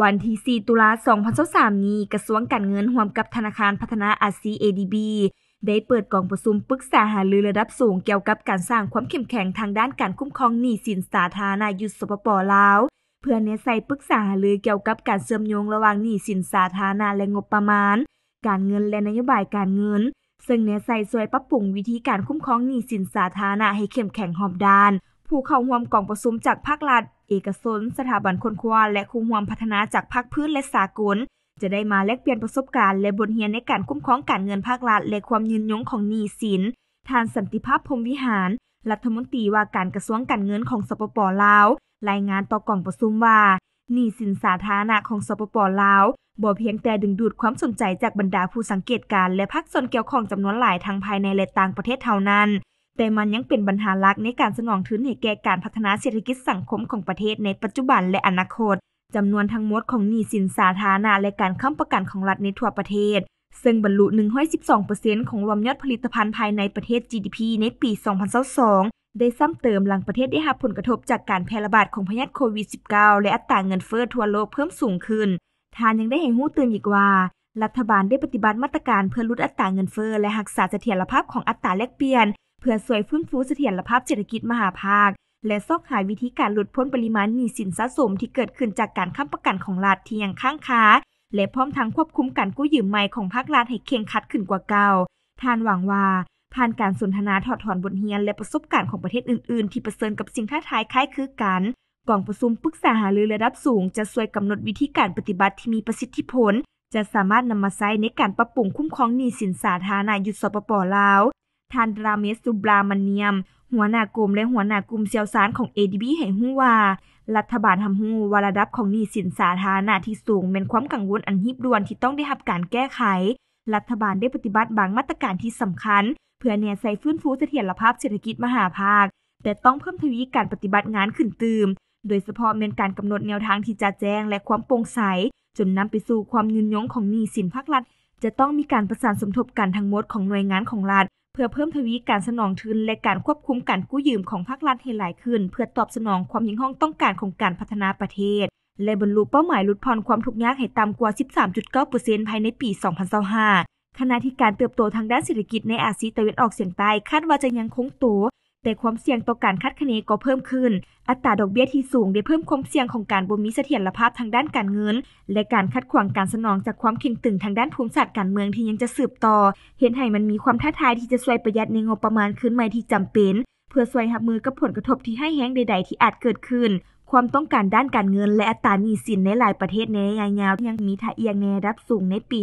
วันที่ 4 ตุลา 2023 นี้ กระทรวงการเงินร่วมกับธนาคารพัฒนาอาซี ADB ได้เปิดกองประชุมปรึกษาหารือระดับสูงเกี่ยวกับการสร้างความเข้มแข็งทางด้านการคุ้มครองหนี้สินสาธารณะยู่สปปลาว เพื่อแนะใส่ปรึกษาหารือเกี่ยวกับการเชื่อมโยงระหว่างหนี้สินสาธารณะและงบประมาณ การเงินและนโยบายการเงิน ซึ่งแนะใส่ช่วยปรับปรุงวิธีการคุ้มครองหนี้สินสาธารณะให้เข้มแข็งรอบด้าน ผู้เข้าร่วมกองประชุมจากภาครัฐ เอกชนสถาบันค้นคว้าและคู่ร่วมพัฒนาจากภาคพื้นและสากล จะได้มาแลกเปลี่ยนประสบการณ์และบทเรียนในการคุ้มครองการเงินภาครัฐและความยืนยงของหนี้สินทานสันติภาพพรมวิหาร รัฐมนตรีว่าการกระทรวงการเงินของสปปลาว รายงานต่อกล่องประชุมว่าหนี้สินสาธารณะของสปปลาวบ่เพียงแต่ดึงดูดความสนใจจากบรรดาผู้สังเกตการและภาคส่วนเกี่ยวข้องจำนวนหลายทั้งภายในและต่างประเทศเท่านั้น แต่มันยังเป็นปัญหาหลักในการสนองทุนให้แก่การพัฒนาเศรษฐกิจสังคมของประเทศในปัจจุบันและอนาคตจำนวนทั้งหมดของหนี้สินสาธารณะและการค้ำประกันของรัฐในทั่วประเทศ ซึ่งบรรลุ 112%ของรวมยอดผลิตภัณฑ์ภายในประเทศ GDP ในปี 2022 ได้ซ้ำเติมหลังประเทศได้รับผลกระทบจากการแพร่ระบาดของพยาธิโควิด -19 และอัตราเงินเฟ้อทั่วโลกเพิ่มสูงขึ้น ทานยังได้ให้ฮู้เตื่นอีกว่า รัฐบาลได้ปฏิบัติมาตรการเพื่อลดอัตราเงินเฟ้อและรักษาเสถียรภาพของอัตราแลกเปลี่ยน เพื่อสวยฟื้นฟูเสถียรภาพเศรษฐกิจมหาภาค และซอกหาวิธีการหลุดพ้นปริมาณหนี้สินสะสมที่เกิดขึ้นจากการค้ำประกันของรัฐที่ยังค้างคาและพร้อมทั้งควบคุมการกู้ยืมใหม่ของภาครัฐให้เข่งคัดขึ้นกว่าเก่าท่านหวังว่าผ่านการสนทนาถอดถอนบทเรียนและประสบการณ์ของประเทศอื่นๆ ที่ประเสริญกับสิ่งท้าทายคล้ายคือกันกองประชุมปรึกษาหารือระดับสูง จะช่วยกำหนดวิธีการปฏิบัติที่มีประสิทธิผล จะสามารถนำมาใช้ในการปรับปรุงคุ้มครองหนี้สินสาธารณะอยู่สปปลาว ทานราเมสุบรามันเนียม หัวหน้ากรมและหัวหน้ากลุ่มเชี่ยวชาญของ ADB ให้ฮู้ว่า รัฐบาลทำฮู้ว่าระดับของหนี้สินสาธารณะที่สูงแม่นความกังวลอันหีบด่วนที่ต้องได้รับการแก้ไข รัฐบาลได้ปฏิบัติบางมาตรการที่สำคัญ เพื่อแน่ใส่ฟื้นฟูเสถียรภาพเศรษฐกิจมหาภาค แต่ต้องเพิ่มทวีการปฏิบัติงานขึ้นตืมโดยเฉพาะแม่นการกำหนดแนวทางที่จะแจ้งและความโปร่งใส จนนำไปสู่ความยืนยงของหนี้สินภาครัฐ จะต้องมีการประสานสมทบกันทั้งหมดของหน่วยงานของรัฐ พื่อเพิ่มทวีการสนองทุนและการควบคุมการกู้ยืมของภาครัฐให้หลายขึ้น เพื่อตอบสนองความยิ่งห้องต้องการของการพัฒนาประเทศ และบรรลุเป้าหมายลดพรความทุกข์ยากให้ต่ำกว่า 13.9%ภายในปี 2025ขณะที่การเติบโตทางด้านเศรษฐกิจในอาเซีตะวันออกเฉียงใต้คาดว่าจะยังคงโต แต่ความเสี่ยงต่อการคัดคะเนก็เพิ่มขึ้น อัตราดอกเบี้ยที่สูงได้เพิ่มความเสี่ยงของการบ่มีเสถียรภาพทางด้านการเงิน และการคัดขวางการสนองจากความเข็งตึงทางด้านภูมิศาสตร์การเมืองที่ยังจะสืบต่อ เห็นให้มันมีความท้าทายที่จะช่วยประหยัดในงบประมาณขึ้นใหม่ที่จำเป็น เพื่อช่วยรับมือกับผลกระทบที่ให้แห้งใด ๆ ที่อาจเกิดขึ้น ความต้องการด้านการเงินและอัตราหนี้สินในหลายประเทศในระยะยาวยังมีทะเอียงในระดับสูงในปี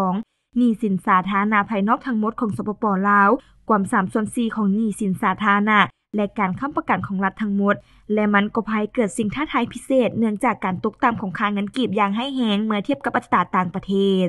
2022 หนี้สินสาธารณะภายนอกทั้งหมดของสปปลาวกว่า3ส่วน4ของหนี้สินสาธารณะและการค้ำประกันของรัฐทั้งหมด และมันก็ภัยเกิดสิ่งท้าทายพิเศษ เนื่องจากการตกต่ำของค่าเงินกีบอย่างให้แหงเมื่อเทียบกับอัตราต่างประเทศ